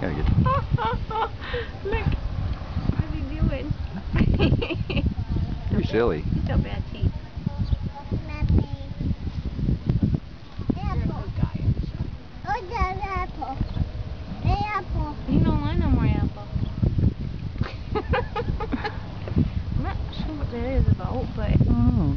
Gotta get. you're silly. You got bad teeth. Apple. Apple. Apple. there is a vault, but. Oh.